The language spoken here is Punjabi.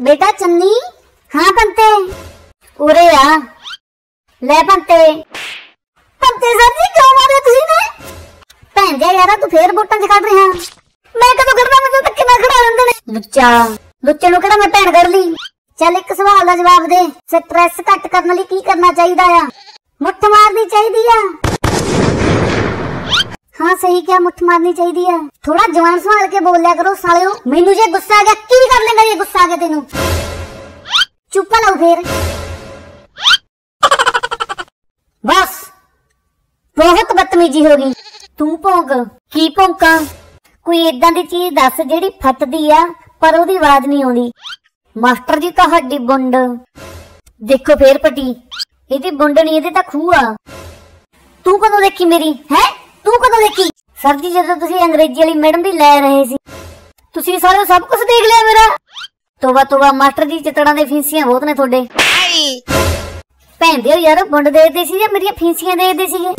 ਬੇਟਾ ਚੰਨੀ ਹਾਂ ਪੰਤੇ ਉਰੇ ਆ ਲੈ ਪੰਤੇ ਪੰਤੇ ਸਰ ਜੀ ਕਿਉਂ ਮਾਰੇ ਤੁਸੀਂ ਨੇ ਭੈਣ ਜੀ ਯਾਰਾ ਤੂੰ ਫੇਰ ਵੋਟਾਂ 'ਚ ਕੱਢ ਰਿਹਾ ਮੈਂ ਕਦੋਂ ਕਰਦਾ ਮੈਨੂੰ ਤਾਂ ਕਿੰਨਾ ਖੜਾ ਰਹਿੰਦੇ ਨੇ ਲੁੱਚਾ ਲੁੱਚੇ ਨੂੰ ਕਿਹੜਾ ਮੈਂ ਭੈਣ ਕਰ ਲਈ ਚੱਲ ਇੱਕ ਸਵਾਲ ਦਾ ਜਵਾਬ ਦੇ ਸਟ੍ਰੈਸ ਘੱਟ ਕਰਨ ਲਈ ਕੀ ਕਰਨਾ ਚਾਹੀਦਾ ਆ ਮੁੱਠ ਮਾਰਨੀ ਚਾਹੀਦੀ ਆ ਹਾਂ, ਸਹੀ ਕਿਹਾ, ਮੁੱਠ ਮਾਰਨੀ ਚਾਹੀਦੀ ਆ। ਥੋੜਾ ਜਵਾਨ ਸੰਭਾਲ ਕੇ ਬੋਲਿਆ ਕਰੋ, ਸਾਲਿਓ। ਮੈਨੂੰ ਜੇ ਗੁੱਸਾ ਆ ਗਿਆ, ਕੀ ਕਰ ਲੇਗਾ ਜੇ ਗੁੱਸਾ ਆ ਗਿਆ ਤੈਨੂੰ? ਚੁੱਪ ਲਾਓ ਫੇਰ। ਬਸ। ਬਹੁਤ ਬਦਤਮੀਜੀ ਹੋ ਗਈ। ਤੂੰ ਭੌਂਕ। ਕੀ ਭੌਂਕਾਂ? ਕੋਈ ਇਦਾਂ ਦੀ ਚੀਜ਼ ਦੱਸ ਜਿਹੜੀ ਫੱਟਦੀ ਆ, ਪਰ ਉਹਦੀ ਆਵਾਜ਼ ਨਹੀਂ ਆਉਂਦੀ। ਮਾਸਟਰ ਜੀ, ਤੁਹਾਡੀ ਬੁੰਡ ਦੇਖੋ ਫੇਰ ਪਟੀ। ਇਹਦੀ ਬੁੰਡ ਨਹੀਂ, ਇਹਦੇ ਤਾਂ ਖੂਹ ਆ। ਤੂੰ ਕਦੋਂ ਦੇਖੀ ਮੇਰੀ, ਹੈ? ਤੂੰ ਕਦੋਂ ਦੇਖੀ? ਸਰ ਜੀ, ਜਦੋਂ ਤੁਸੀਂ ਅੰਗਰੇਜ਼ੀ ਵਾਲੀ ਮੈਡਮ ਦੀ ਲੈ ਰਹੇ ਸੀ। ਤੁਸੀਂ ਸਾਰਾ ਸਭ ਕੁਝ ਦੇਖ ਲਿਆ ਮੇਰਾ। ਤੋਬਾ ਤੋਬਾ, ਮਾਸਟਰ ਜੀ, ਚਿਤੜਾਂ ਦੇ ਫੀਸੀਆਂ ਬਹੁਤ ਨੇ ਤੁਹਾਡੇ। ਭੈਣ ਦਿਓ ਯਾਰ ਬੁੰਡ ਦੇਖਦੇ ਸੀ ਜਾਂ ਮੇਰੀਆਂ ਫੀਸੀਆਂ ਦੇਖਦੇ ਸੀਗੇ?